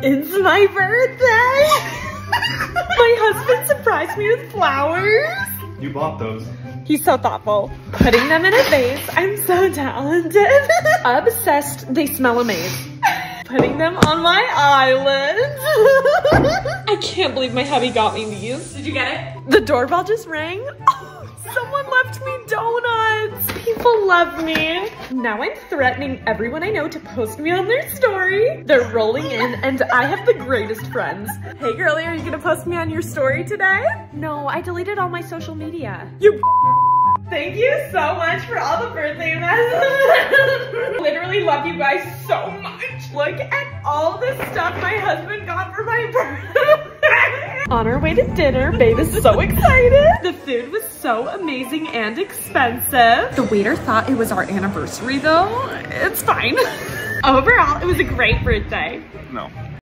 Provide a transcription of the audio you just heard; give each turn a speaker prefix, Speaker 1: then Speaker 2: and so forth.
Speaker 1: It's my birthday! my husband surprised me with flowers.
Speaker 2: You bought those.
Speaker 1: He's so thoughtful. Putting them in a vase. I'm so talented. Obsessed. They smell amazing. Putting them on my eyelids. I can't believe my hubby got me these. Did you get it? The doorbell just rang. someone left me donuts. People love me. Now I'm threatening everyone I know to post me on their story. They're rolling in and I have the greatest friends. Hey girlie, are you gonna post me on your story today? No, I deleted all my social media. You Thank you so much for all the birthday messages. Literally love you guys so much. Look at all the stuff my husband got for my birthday. On our way to dinner, babe is so excited. The food was so amazing and expensive. The waiter thought it was our anniversary though. It's fine. Overall, it was a great birthday.
Speaker 2: No.